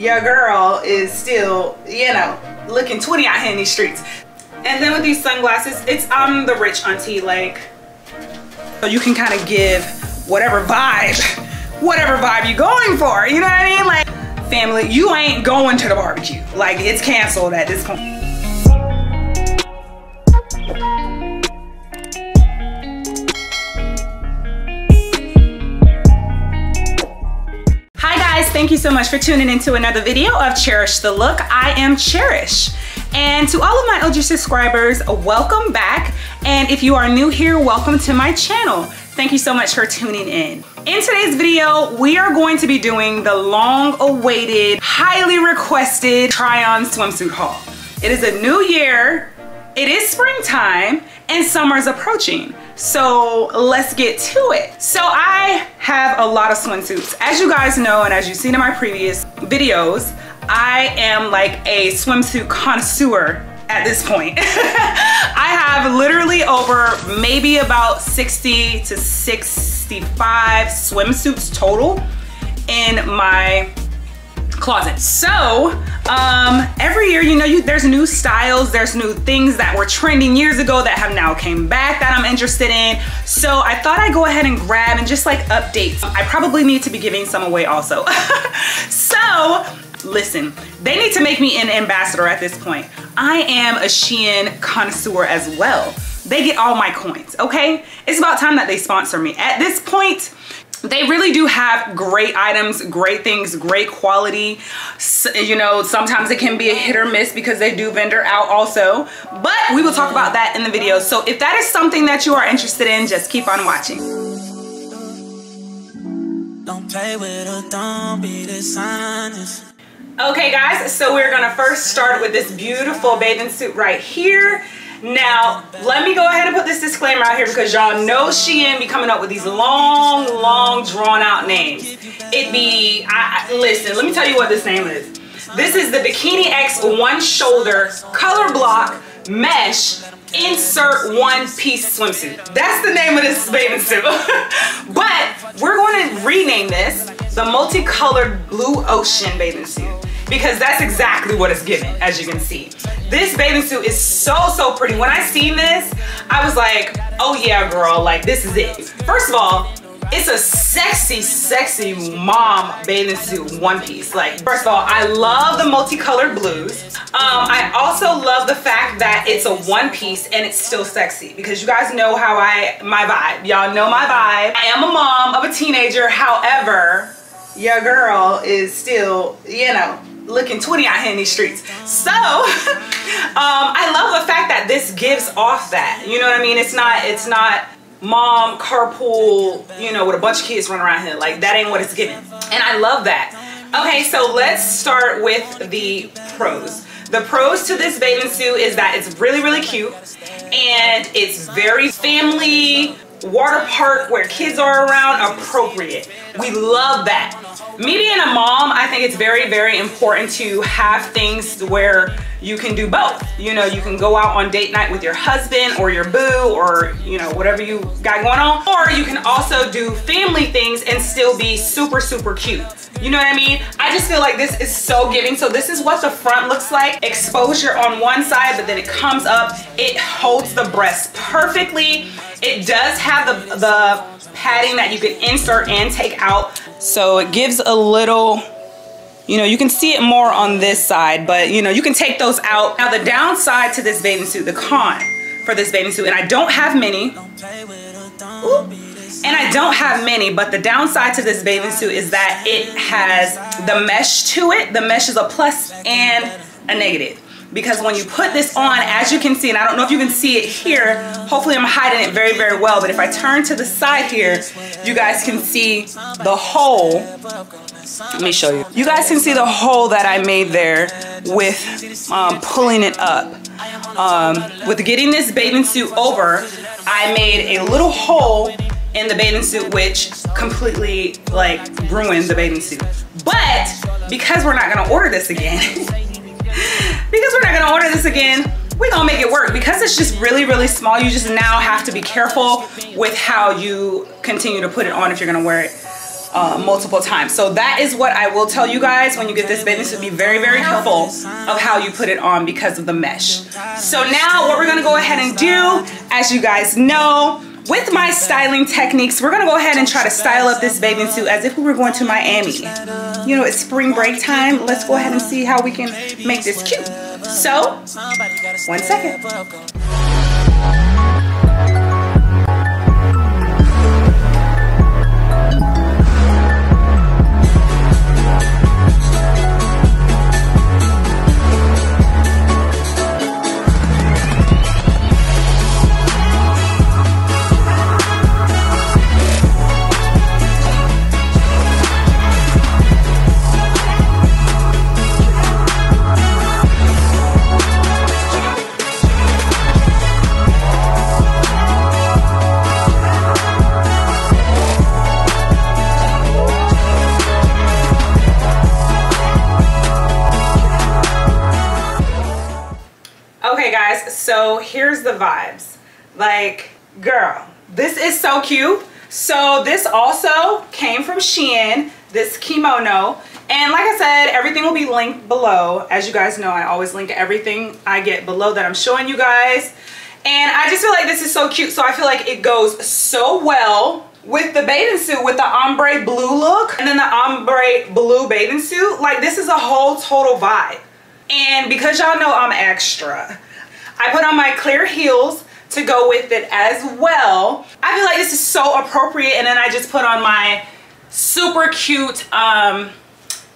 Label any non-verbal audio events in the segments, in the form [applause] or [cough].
your girl is still, you know, looking 20 out here in these streets. And then with these sunglasses, it's I'm the rich auntie, like, so you can kind of give whatever vibe, whatever vibe you're going for, you know what I mean? Like, family, you ain't going to the barbecue. Like, it's canceled at this point. Thank you so much for tuning into another video of Cherish the Look. I am Cherish. And to all of my OG subscribers, welcome back. And if you are new here, welcome to my channel. Thank you so much for tuning in. In today's video, we are going to be doing the long awaited, highly requested try-on swimsuit haul. It is a new year, it is springtime, and summer's approaching. So let's get to it. So I have a lot of swimsuits. As you guys know, and as you've seen in my previous videos, I am like a swimsuit connoisseur at this point. [laughs] I have literally over maybe about 60 to 65 swimsuits total in my closet. So um, every year, you know, you, there's new styles, there's new things that were trending years ago that have now came back that I'm interested in. So I thought I'd go ahead and grab and just like updates. I probably need to be giving some away also. [laughs] so listen, they need to make me an ambassador at this point. I am a Shein connoisseur as well. They get all my coins, okay? It's about time that they sponsor me. At this point, they really do have great items, great things, great quality. So, you know, sometimes it can be a hit or miss because they do vendor out also, but we will talk about that in the video. So if that is something that you are interested in, just keep on watching. Don't play with her, don't be dishonest. Okay guys, so we're gonna first start with this beautiful bathing suit right here. Now, let me go ahead and put this disclaimer out here because y'all know Shein be coming up with these long, long, drawn out names. It be, I, I, listen, let me tell you what this name is. This is the Bikini X one shoulder color block mesh insert one piece swimsuit. That's the name of this bathing suit. [laughs] but we're going to rename this the multicolored blue ocean bathing suit because that's exactly what it's given, as you can see. This bathing suit is so, so pretty. When I seen this, I was like, oh yeah, girl, like this is it. First of all, it's a sexy, sexy mom bathing suit one piece. Like, first of all, I love the multicolored blues. Um, I also love the fact that it's a one piece and it's still sexy because you guys know how I, my vibe. Y'all know my vibe. I am a mom of a teenager. However, your girl is still, you know, looking 20 out here in these streets. So, [laughs] um, I love the fact that this gives off that, you know what I mean? It's not, it's not mom carpool, you know, with a bunch of kids running around here. Like that ain't what it's giving. And I love that. Okay, so let's start with the pros. The pros to this bathing suit is that it's really, really cute and it's very family, water park where kids are around appropriate. We love that. Me being a mom, I think it's very, very important to have things where you can do both. You know, you can go out on date night with your husband or your boo or, you know, whatever you got going on. Or you can also do family things and still be super, super cute. You know what I mean? I just feel like this is so giving. So this is what the front looks like. Exposure on one side, but then it comes up. It holds the breast perfectly. It does have the, the padding that you can insert and take out. So it gives a little, you know, you can see it more on this side, but you know, you can take those out. Now the downside to this bathing suit, the con for this bathing suit, and I don't have many, Ooh. and I don't have many, but the downside to this bathing suit is that it has the mesh to it. The mesh is a plus and a negative because when you put this on, as you can see, and I don't know if you can see it here, hopefully I'm hiding it very, very well, but if I turn to the side here, you guys can see the hole. Let me show you. You guys can see the hole that I made there with um, pulling it up. Um, with getting this bathing suit over, I made a little hole in the bathing suit which completely like ruined the bathing suit. But because we're not gonna order this again, [laughs] because we're not gonna order this again, we're gonna make it work. Because it's just really, really small, you just now have to be careful with how you continue to put it on if you're gonna wear it uh, multiple times. So that is what I will tell you guys when you get this bathing suit. Be very, very careful of how you put it on because of the mesh. So now what we're gonna go ahead and do, as you guys know, with my styling techniques, we're gonna go ahead and try to style up this bathing suit as if we were going to Miami. You know, it's spring break time. Let's go ahead and see how we can make this cute. So, one second. The vibes. Like, girl, this is so cute. So this also came from Shein, this kimono. And like I said, everything will be linked below. As you guys know, I always link everything I get below that I'm showing you guys. And I just feel like this is so cute. So I feel like it goes so well with the bathing suit with the ombre blue look and then the ombre blue bathing suit. Like this is a whole total vibe. And because y'all know I'm extra, I put on my clear heels to go with it as well. I feel like this is so appropriate and then I just put on my super cute um,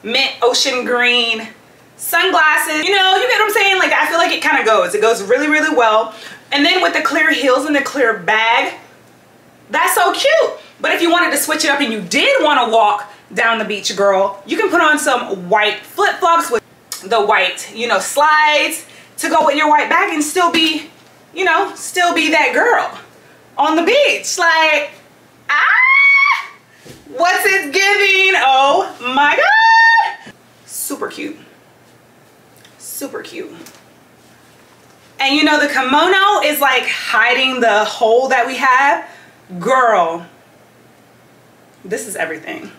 mint ocean green sunglasses. You know, you get what I'm saying? Like I feel like it kind of goes. It goes really, really well. And then with the clear heels and the clear bag, that's so cute. But if you wanted to switch it up and you did want to walk down the beach, girl, you can put on some white flip-flops with the white, you know, slides to go with your white bag and still be, you know, still be that girl on the beach. Like, ah, what's it giving? Oh my God. Super cute. Super cute. And you know, the kimono is like hiding the hole that we have. Girl, this is everything.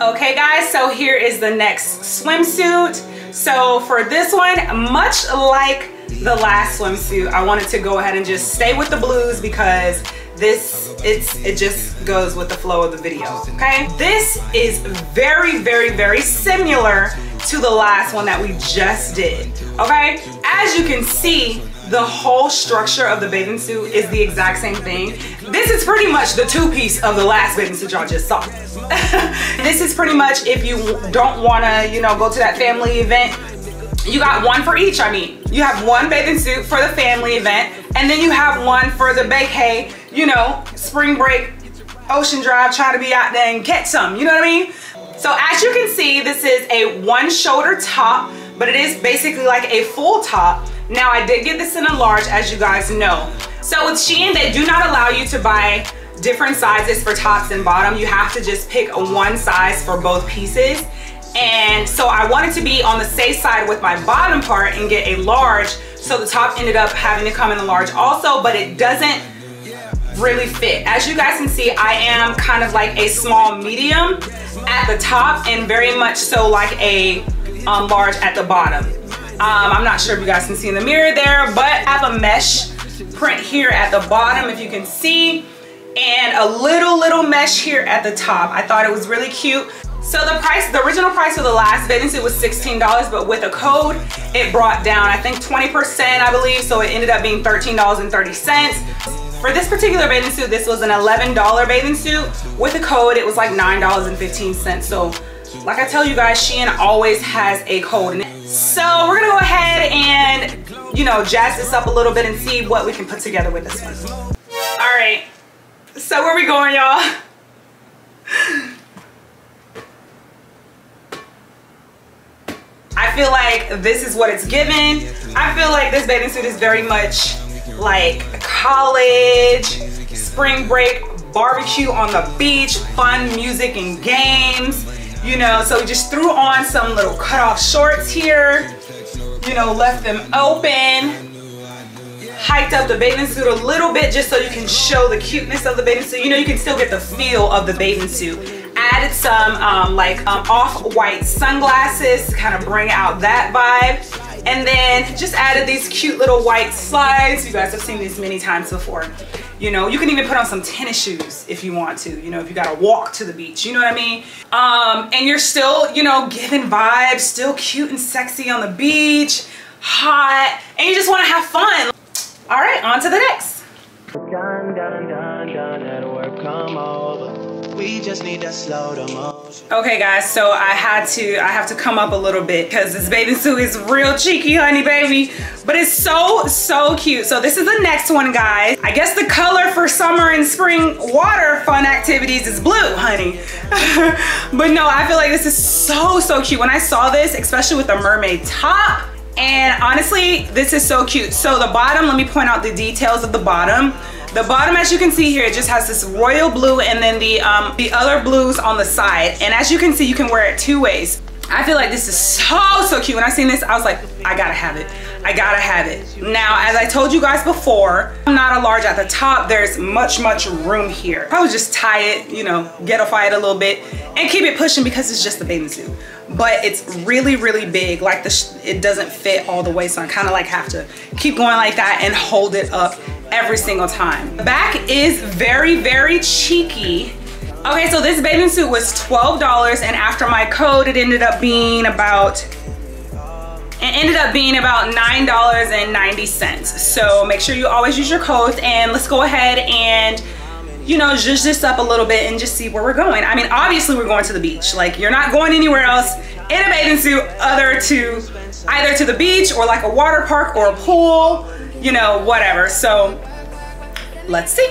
Okay guys, so here is the next swimsuit. So for this one, much like the last swimsuit, I wanted to go ahead and just stay with the blues because this it's it just goes with the flow of the video okay this is very very very similar to the last one that we just did okay as you can see the whole structure of the bathing suit is the exact same thing. This is pretty much the two-piece of the last bathing suit y'all just saw. [laughs] This is pretty much if you don't want to you know go to that family event you got one for each I mean. You have one bathing suit for the family event and then you have one for the vacay you know spring break ocean drive try to be out there and get some you know what I mean? So as you can see this is a one shoulder top but it is basically like a full top now I did get this in a large as you guys know so with Shein they do not allow you to buy different sizes for tops and bottom you have to just pick one size for both pieces and so I wanted to be on the safe side with my bottom part and get a large. So the top ended up having to come in a large also, but it doesn't really fit. As you guys can see, I am kind of like a small medium at the top and very much so like a um, large at the bottom. Um, I'm not sure if you guys can see in the mirror there, but I have a mesh print here at the bottom if you can see and a little little mesh here at the top. I thought it was really cute. So the price, the original price for the last bathing suit was $16, but with a code, it brought down, I think 20%, I believe, so it ended up being $13.30. For this particular bathing suit, this was an $11 bathing suit. With a code, it was like $9.15. So like I tell you guys, Shein always has a code. So we're gonna go ahead and, you know, jazz this up a little bit and see what we can put together with this one. All right, so where we going, y'all? I feel like this is what it's given. I feel like this bathing suit is very much like college, spring break, barbecue on the beach, fun music and games, you know, so we just threw on some little cut off shorts here, you know, left them open, hiked up the bathing suit a little bit just so you can show the cuteness of the bathing suit. You know, you can still get the feel of the bathing suit. Added some um, like um, off-white sunglasses to kind of bring out that vibe. And then just added these cute little white slides. You guys have seen these many times before. You know, you can even put on some tennis shoes if you want to, you know, if you gotta walk to the beach, you know what I mean? Um, and you're still, you know, giving vibes, still cute and sexy on the beach, hot, and you just wanna have fun. All right, on to the next. We just need to slow the motion. Okay guys, so I had to, I have to come up a little bit because this bathing suit is real cheeky, honey baby. But it's so, so cute. So this is the next one, guys. I guess the color for summer and spring water fun activities is blue, honey. [laughs] but no, I feel like this is so, so cute. When I saw this, especially with the mermaid top, and honestly, this is so cute. So the bottom, let me point out the details of the bottom. The bottom, as you can see here, it just has this royal blue and then the, um, the other blues on the side. And as you can see, you can wear it two ways. I feel like this is so, so cute. When I seen this, I was like, I gotta have it. I gotta have it. Now, as I told you guys before, I'm not a large at the top. There's much, much room here. I would just tie it, you know, ghettoify it a little bit and keep it pushing because it's just a bathing suit. But it's really, really big. Like the it doesn't fit all the way. So I kind of like have to keep going like that and hold it up every single time. The back is very, very cheeky. Okay, so this bathing suit was $12 and after my code, it ended up being about it ended up being about $9.90. So make sure you always use your codes and let's go ahead and you know, zhuzh this up a little bit and just see where we're going. I mean, obviously we're going to the beach. Like you're not going anywhere else in a bathing suit other to either to the beach or like a water park or a pool you know, whatever. So let's see.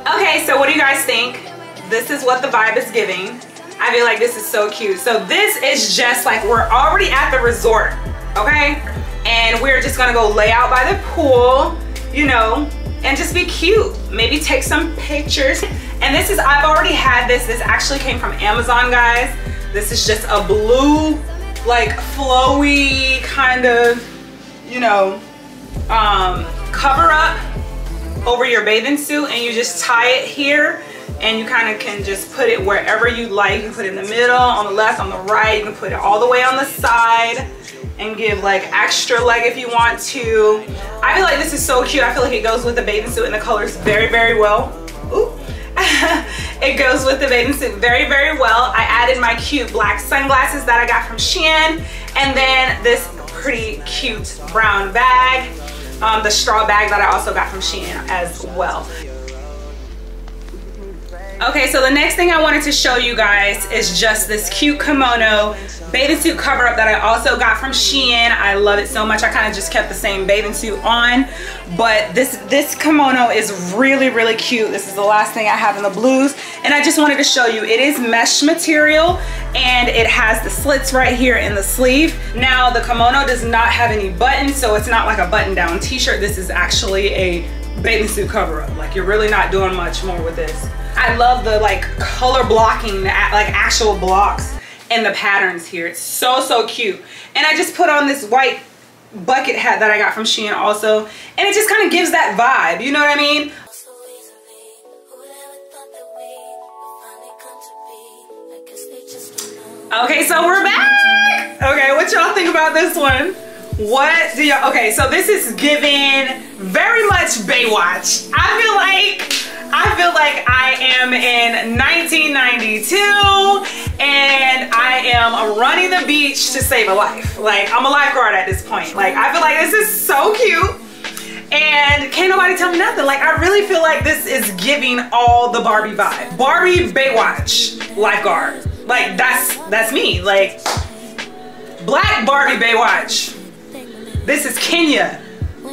Okay, so what do you guys think? This is what the vibe is giving. I feel like this is so cute. So this is just like, we're already at the resort, okay? And we're just gonna go lay out by the pool, you know, and just be cute. Maybe take some pictures. And this is, I've already had this. This actually came from Amazon, guys. This is just a blue, like flowy kind of, you know, um, cover up over your bathing suit and you just tie it here and you kind of can just put it wherever you like. You can put it in the middle, on the left, on the right. You can put it all the way on the side and give like extra leg if you want to. I feel like this is so cute. I feel like it goes with the bathing suit and the colors very, very well. Ooh. [laughs] it goes with the bathing suit very, very well. I added my cute black sunglasses that I got from Shein and then this pretty cute brown bag um, the straw bag that I also got from Shein as well. Okay, so the next thing I wanted to show you guys is just this cute kimono bathing suit cover up that I also got from Shein. I love it so much. I kind of just kept the same bathing suit on, but this, this kimono is really, really cute. This is the last thing I have in the blues, and I just wanted to show you. It is mesh material, and it has the slits right here in the sleeve. Now, the kimono does not have any buttons, so it's not like a button-down t-shirt. This is actually a bathing suit cover up. Like, you're really not doing much more with this. I love the like color blocking, like actual blocks and the patterns here. It's so, so cute. And I just put on this white bucket hat that I got from Shein also. And it just kind of gives that vibe, you know what I mean? Okay, so we're back. Okay, what y'all think about this one? What do y'all, okay, so this is giving very much Baywatch. I feel like I feel like I am in 1992 and I am running the beach to save a life. Like I'm a lifeguard at this point. Like I feel like this is so cute and can't nobody tell me nothing. Like I really feel like this is giving all the Barbie vibe. Barbie Baywatch lifeguard. Like that's that's me. Like black Barbie Baywatch. This is Kenya,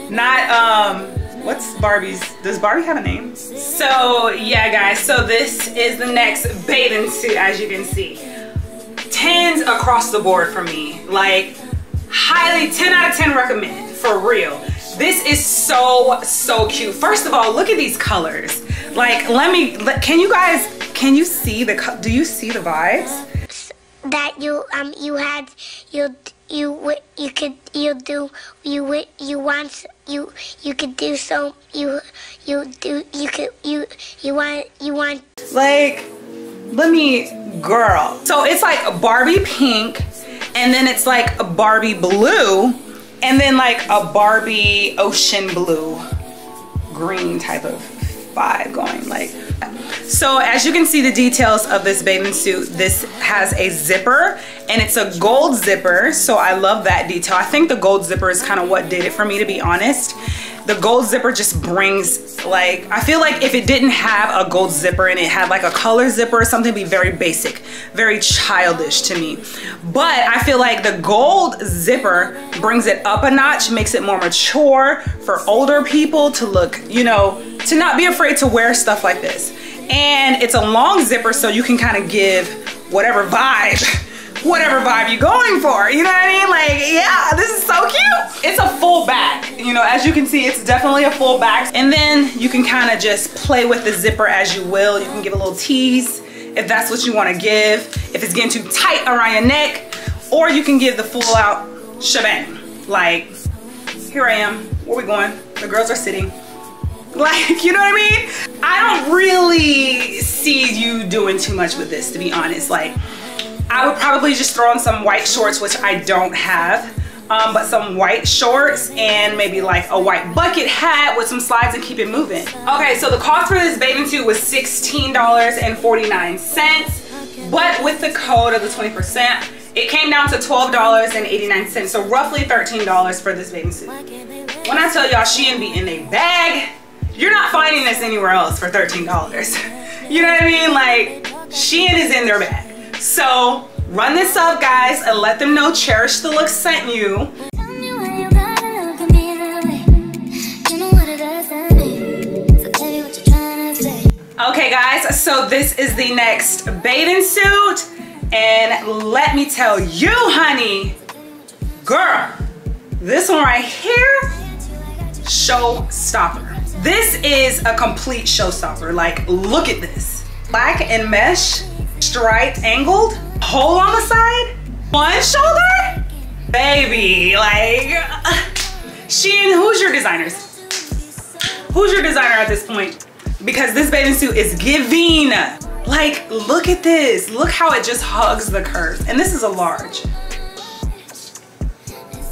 not um what's Barbie's, does Barbie have a name? So yeah guys, so this is the next bathing suit as you can see. 10s across the board for me. Like highly 10 out of 10 recommend for real. This is so, so cute. First of all, look at these colors. Like, let me, can you guys, can you see the, do you see the vibes? That you, um, you had, you, you you could you do you you want you you could do so you you do you could you you want you want. Like let me girl. So it's like a barbie pink and then it's like a barbie blue and then like a barbie ocean blue green type of vibe going like. So as you can see the details of this bathing suit this has a zipper and it's a gold zipper so I love that detail. I think the gold zipper is kind of what did it for me to be honest. The gold zipper just brings like I feel like if it didn't have a gold zipper and it had like a color zipper or something be very basic very childish to me. But I feel like the gold zipper brings it up a notch makes it more mature for older people to look you know to not be afraid to wear stuff like this. And it's a long zipper so you can kind of give whatever vibe [laughs] whatever vibe you're going for. You know what I mean? Like, yeah, this is so cute. It's a full back. You know, as you can see, it's definitely a full back. And then you can kind of just play with the zipper as you will. You can give a little tease if that's what you want to give. If it's getting too tight around your neck, or you can give the full out shebang. Like, here I am. Where we going? The girls are sitting. [laughs] Like, you know what I mean? I don't really see you doing too much with this, to be honest. Like, I would probably just throw on some white shorts, which I don't have. Um, but some white shorts and maybe like a white bucket hat with some slides and keep it moving. Okay, so the cost for this bathing suit was $16.49, but with the code of the 20%, it came down to $12.89, so roughly $13 for this bathing suit. When I tell y'all she Shein be in a bag, you're not finding this anywhere else for $13. [laughs] You know what I mean? Like, Shein is in their bag. So run this up guys and let them know Cherish the Look sent you. Okay guys, so this is the next bathing suit and let me tell you honey, girl, this one right here, showstopper. This is a complete showstopper. Like, look at this. Black and mesh striped angled hole on the side one shoulder? Baby like uh, Shein who's your designers? Who's your designer at this point? Because this bathing suit is giving. Like look at this. Look how it just hugs the curves. And this is a large.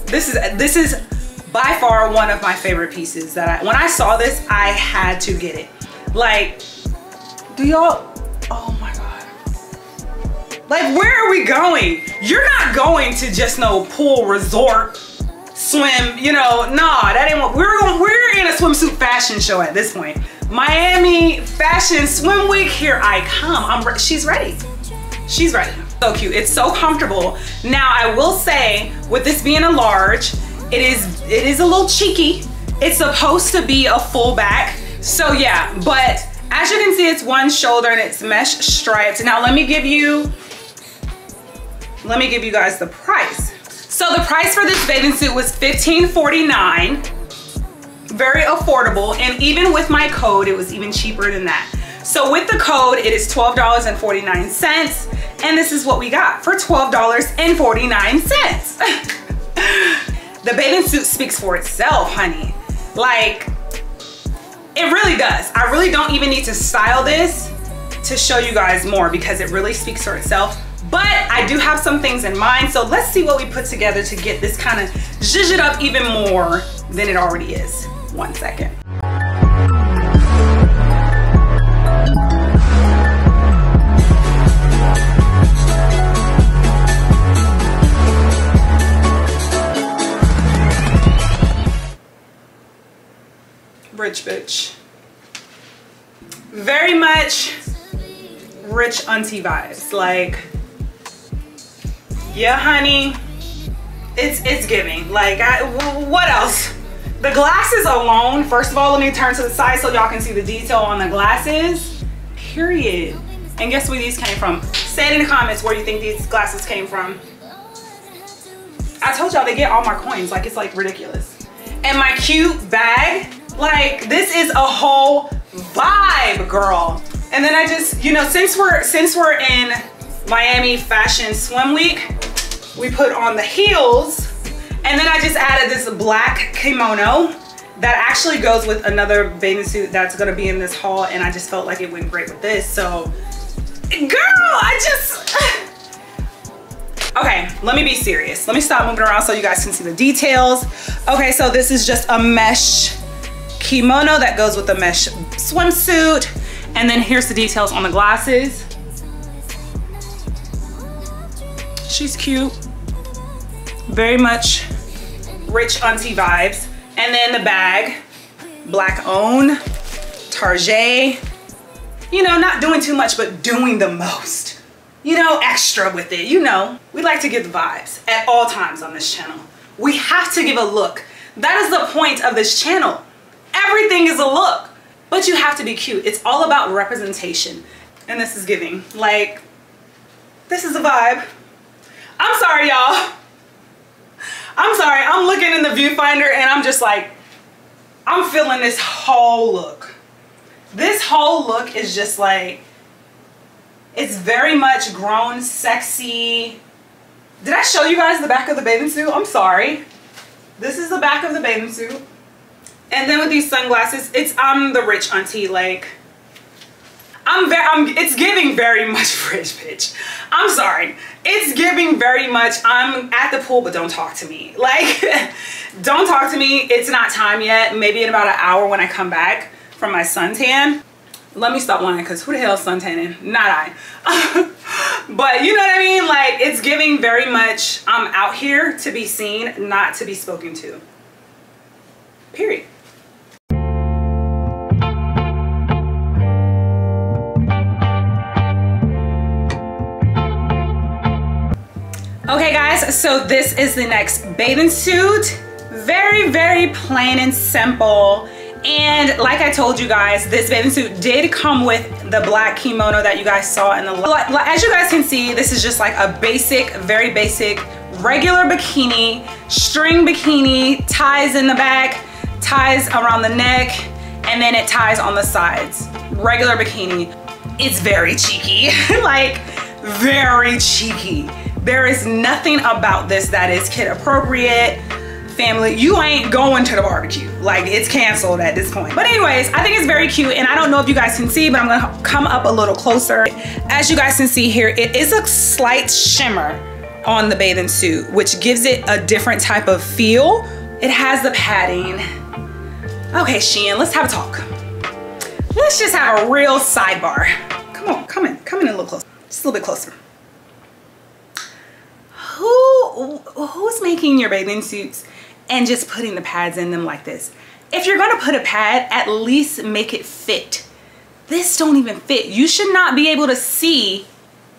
This is this is by far one of my favorite pieces that I when I saw this I had to get it. Like do y'all oh like, where are we going? You're not going to just no pool resort swim, you know, nah, that ain't what we're going, we're in a swimsuit fashion show at this point. Miami Fashion Swim Week, here I come. I'm she's ready. She's ready. So cute. It's so comfortable. Now I will say, with this being a large, it is it is a little cheeky. It's supposed to be a full back. So yeah, but as you can see, it's one shoulder and it's mesh striped. Now let me give you let me give you guys the price. So the price for this bathing suit was $15.49. Very affordable. And even with my code, it was even cheaper than that. So with the code, it is $12.49. And this is what we got for $12.49. [laughs] the bathing suit speaks for itself, honey. Like, it really does. I really don't even need to style this to show you guys more because it really speaks for itself. But I do have some things in mind. So let's see what we put together to get this kind of zhuzh it up even more than it already is. One second. Rich bitch. Very much rich auntie vibes. Like, yeah, honey, it's it's giving. Like, I, what else? The glasses alone, first of all, let me turn to the side so y'all can see the detail on the glasses, period. And guess where these came from? Say it in the comments where you think these glasses came from. I told y'all they get all my coins, like it's like ridiculous. And my cute bag, like this is a whole vibe, girl. And then I just, you know, since we're since we're in Miami Fashion Swim Week, we put on the heels. And then I just added this black kimono that actually goes with another bathing suit that's gonna be in this haul. And I just felt like it went great with this. So, girl, I just, [sighs] okay, let me be serious. Let me stop moving around so you guys can see the details. Okay, so this is just a mesh kimono that goes with a mesh swimsuit. And then here's the details on the glasses. She's cute. Very much rich auntie vibes. And then the bag, black own, Target. You know, not doing too much, but doing the most. You know, extra with it, you know. We like to give the vibes at all times on this channel. We have to give a look. That is the point of this channel. Everything is a look, but you have to be cute. It's all about representation. And this is giving, like, this is a vibe. I'm sorry, y'all. I'm sorry, I'm looking in the viewfinder and I'm just like, I'm feeling this whole look. This whole look is just like, it's very much grown, sexy. Did I show you guys the back of the bathing suit? I'm sorry. This is the back of the bathing suit. And then with these sunglasses, it's, I'm the rich auntie, like, I'm very, I'm, it's giving very much [laughs] rich bitch. I'm sorry. It's giving very much, I'm at the pool, but don't talk to me. Like, [laughs] don't talk to me. It's not time yet. Maybe in about an hour when I come back from my suntan. Let me stop lying because who the hell is suntanning? Not I. [laughs] but you know what I mean? Like, it's giving very much, I'm out here to be seen, not to be spoken to. Period. Okay guys, so this is the next bathing suit. Very, very plain and simple. And like I told you guys, this bathing suit did come with the black kimono that you guys saw in the, as you guys can see, this is just like a basic, very basic, regular bikini, string bikini, ties in the back, ties around the neck, and then it ties on the sides. Regular bikini. It's very cheeky, [laughs] like very cheeky. There is nothing about this that is kid appropriate. Family, you ain't going to the barbecue. Like it's canceled at this point. But anyways, I think it's very cute and I don't know if you guys can see, but I'm gonna come up a little closer. As you guys can see here, it is a slight shimmer on the bathing suit, which gives it a different type of feel. It has the padding. Okay, Shein, let's have a talk. Let's just have a real sidebar. Come on, come in, come in a little closer. Just a little bit closer who who's making your bathing suits and just putting the pads in them like this? If you're gonna put a pad, at least make it fit. This don't even fit. You should not be able to see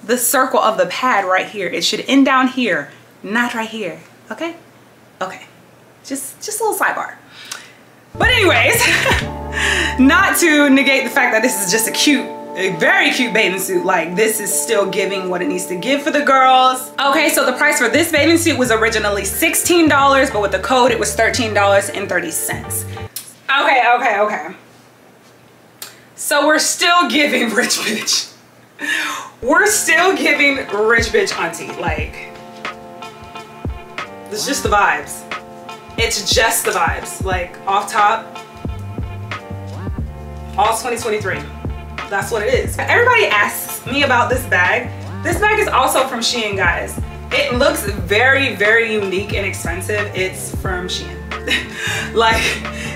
the circle of the pad right here. It should end down here, not right here, okay? Okay, just, just a little sidebar. But anyways, [laughs] not to negate the fact that this is just a cute a very cute bathing suit. Like this is still giving what it needs to give for the girls. Okay, so the price for this bathing suit was originally $16, but with the code it was $13.30. Okay, okay, okay. So we're still giving rich bitch. We're still giving rich bitch auntie. Like, it's just the vibes. It's just the vibes. Like, off top, all 2023. That's what it is. Everybody asks me about this bag. This bag is also from Shein, guys. It looks very, very unique and expensive. It's from Shein. [laughs] like,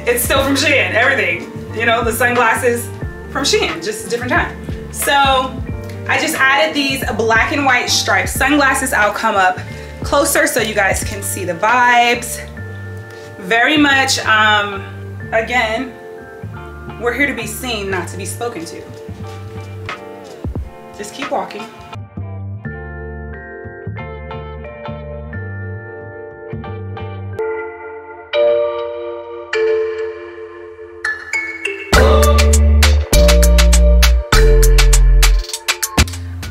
it's still from Shein, everything. You know, the sunglasses from Shein, just a different time. So, I just added these black and white striped sunglasses. I'll come up closer so you guys can see the vibes. Very much, um, again, we're here to be seen, not to be spoken to. Just keep walking.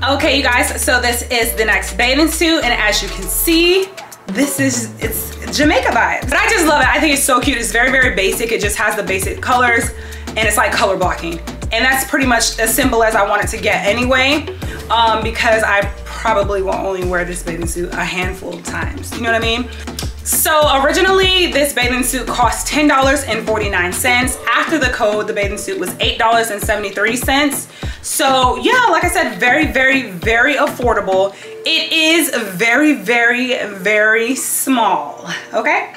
Okay, you guys, so this is the next bathing suit, and as you can see, this is, it's Jamaica vibes. But I just love it. I think it's so cute. It's very, very basic. It just has the basic colors, and it's like color blocking and that's pretty much as simple as I want it to get anyway um, because I probably will only wear this bathing suit a handful of times. You know what I mean? So originally this bathing suit cost $10.49. After the code, the bathing suit was $8.73. So yeah, like I said, very, very, very affordable. It is very, very, very small, okay?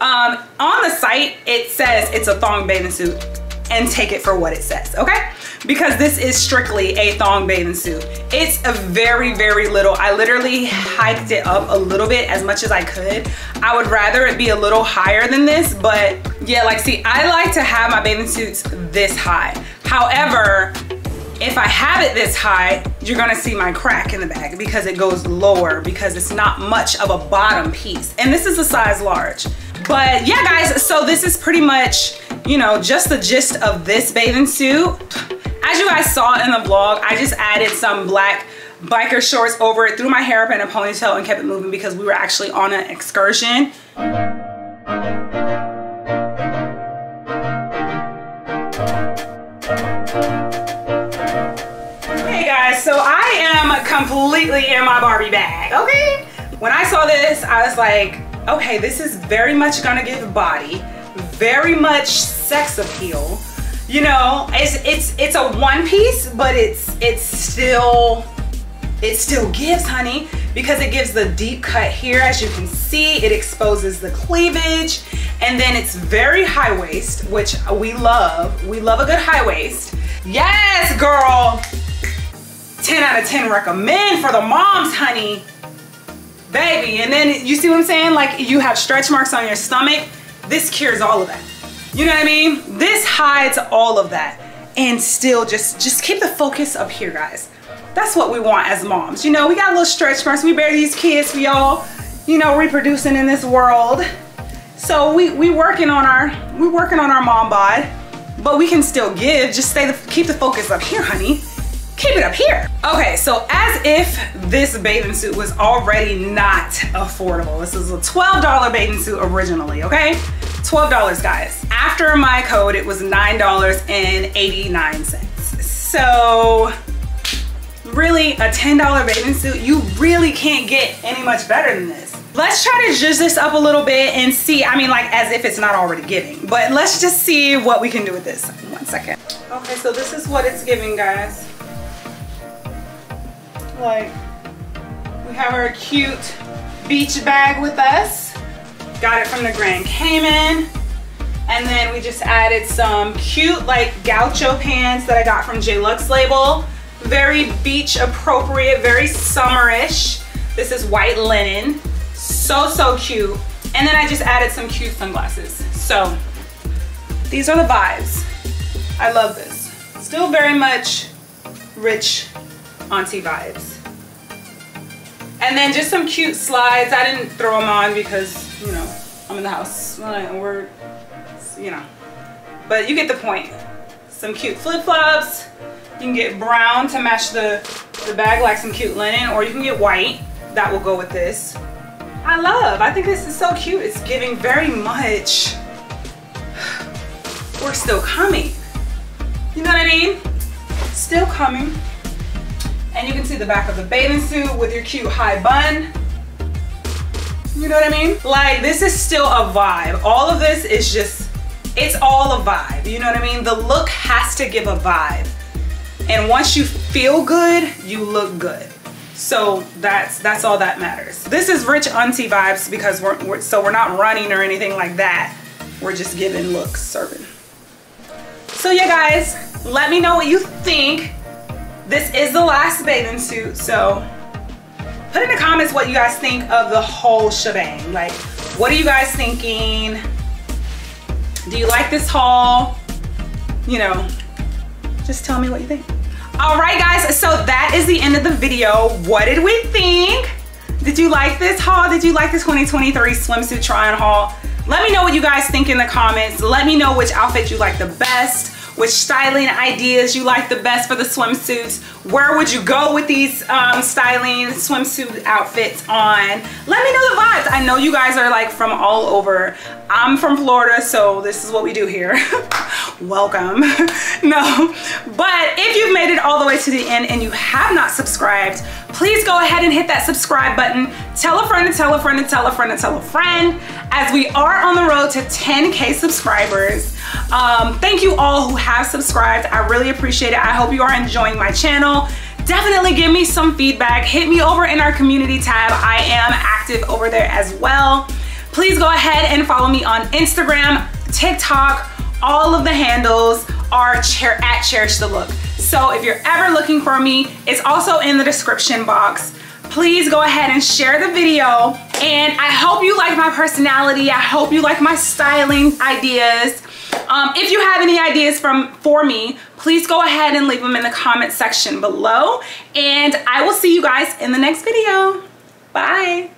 Um, on the site, it says it's a thong bathing suit and take it for what it says, okay? because this is strictly a thong bathing suit. It's a very, very little. I literally hiked it up a little bit as much as I could. I would rather it be a little higher than this, but yeah, like see, I like to have my bathing suits this high. However, if I have it this high, you're gonna see my crack in the back because it goes lower because it's not much of a bottom piece. And this is a size large. But yeah, guys, so this is pretty much, you know, just the gist of this bathing suit. As you guys saw in the vlog, I just added some black biker shorts over it, threw my hair up in a ponytail and kept it moving because we were actually on an excursion. Hey guys, so I am completely in my Barbie bag, okay? When I saw this, I was like, okay, this is very much gonna give body, very much sex appeal, you know, it's it's it's a one piece, but it's it's still it still gives, honey, because it gives the deep cut here. As you can see, it exposes the cleavage. And then it's very high waist, which we love. We love a good high waist. Yes, girl. 10 out of 10 recommend for the moms, honey. Baby, and then you see what I'm saying? Like you have stretch marks on your stomach. This cures all of that. You know what I mean? This hides all of that and still just, just keep the focus up here, guys. That's what we want as moms. You know, we got a little stretch marks. We bear these kids for y'all, you know, reproducing in this world. So we, we working on our, we working on our mom bod, but we can still give. Just stay, the, keep the focus up here, honey. Keep it up here. Okay, so as if this bathing suit was already not affordable. This is a $12 bathing suit originally, okay? $12, guys. After my code, it was $9.89. So really a $10 bathing suit, you really can't get any much better than this. Let's try to zhuzh this up a little bit and see, I mean like as if it's not already giving, but let's just see what we can do with this. One second. Okay, so this is what it's giving, guys. Like, we have our cute beach bag with us. Got it from the Grand Cayman. And then we just added some cute like gaucho pants that I got from J Lux label. Very beach appropriate, very summerish. This is white linen. So, so cute. And then I just added some cute sunglasses. So these are the vibes. I love this. Still very much rich auntie vibes. And then just some cute slides. I didn't throw them on because you know, I'm in the house. We're, you know. But you get the point. Some cute flip-flops. You can get brown to match the, the bag like some cute linen. Or you can get white. That will go with this. I love. I think this is so cute. It's giving very much. [sighs] We're still coming. You know what I mean? Still coming. And you can see the back of the bathing suit with your cute high bun. You know what I mean? Like this is still a vibe. All of this is just, it's all a vibe. You know what I mean? The look has to give a vibe. And once you feel good, you look good. So that's that's all that matters. This is rich auntie vibes because we're, we're so we're not running or anything like that. We're just giving looks, serving. So yeah, guys, let me know what you think. This is the last bathing suit, so put in the comments what you guys think of the whole shebang. Like, what are you guys thinking? Do you like this haul? You know, just tell me what you think. All right, guys, so that is the end of the video. What did we think? Did you like this haul? Did you like the 2023 swimsuit try on haul? Let me know what you guys think in the comments. Let me know which outfit you like the best which styling ideas you like the best for the swimsuits. Where would you go with these um, styling swimsuit outfits on? Let me know the vibes. I know you guys are like from all over. I'm from Florida, so this is what we do here. [laughs] welcome. [laughs] no, but if you've made it all the way to the end and you have not subscribed, please go ahead and hit that subscribe button. Tell a friend to tell a friend to tell a friend to tell a friend as we are on the road to 10K subscribers. Um, thank you all who have subscribed. I really appreciate it. I hope you are enjoying my channel definitely give me some feedback. Hit me over in our community tab. I am active over there as well. Please go ahead and follow me on Instagram, TikTok, all of the handles are at Cherish the Look. So if you're ever looking for me, it's also in the description box. Please go ahead and share the video. And I hope you like my personality. I hope you like my styling ideas. Um, if you have any ideas from for me, please go ahead and leave them in the comment section below. And I will see you guys in the next video. Bye.